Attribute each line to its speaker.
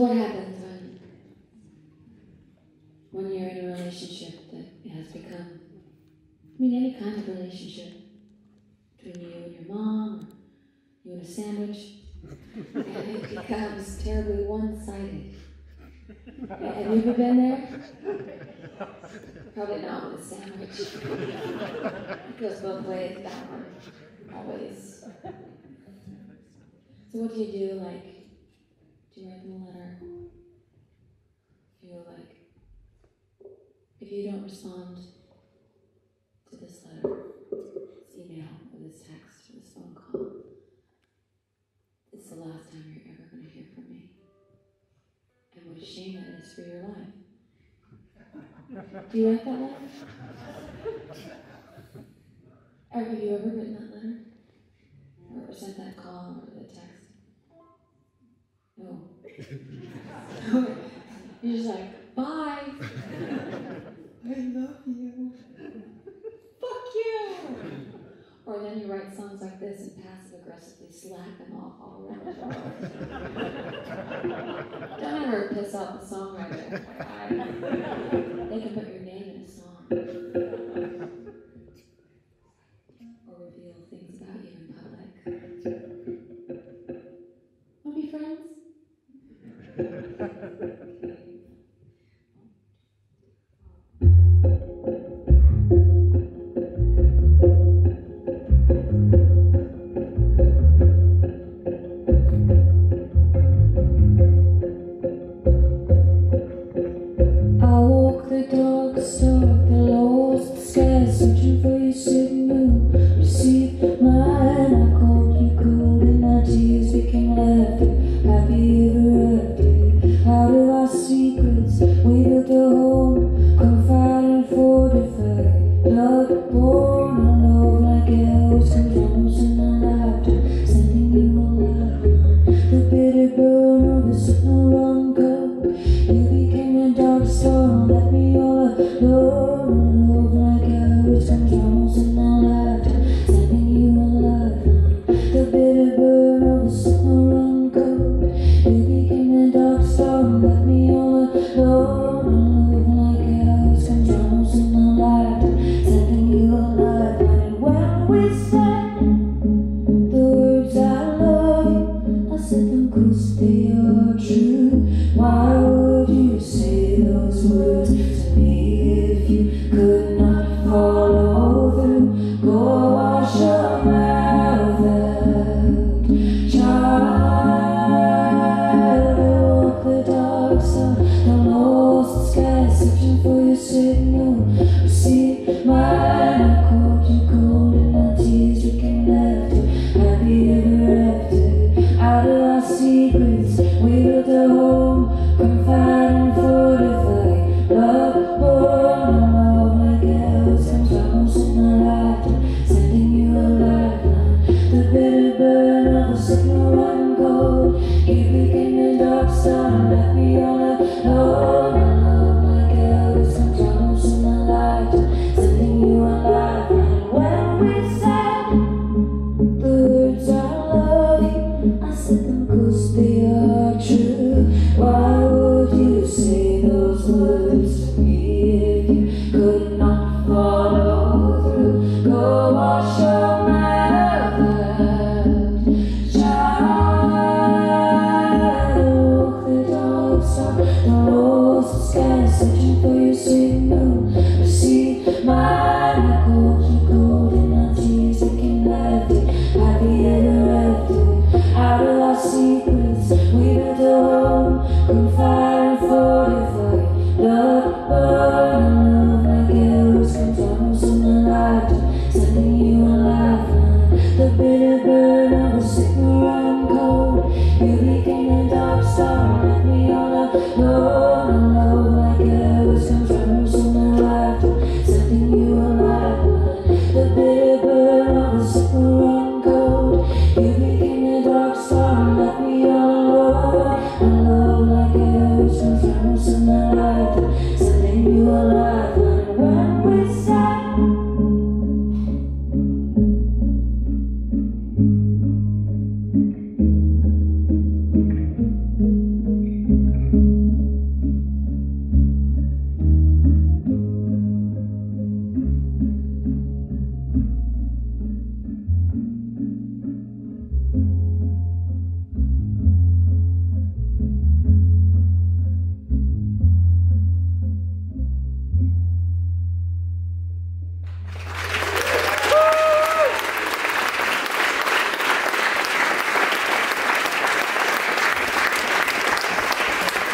Speaker 1: What happens when when you're in a relationship that has become I mean any kind of relationship between you and your mom you and a sandwich and it becomes terribly one-sided. Have you ever been there? Probably not with a sandwich. it goes both ways, that one, always. So what do you do, like, do you write them a letter? Do like, if you don't respond to this letter, this email, or this text, or this phone call, it's the last time you're ever going to hear from me. And what a shame that is for your life. Do you like that letter? or have you ever written that letter? Or sent that call? Or You're just like, bye. I love you. Fuck you. Or then you write songs like this and passive aggressively slap them off all around the world. Don't ever piss off the songwriter.
Speaker 2: could you go?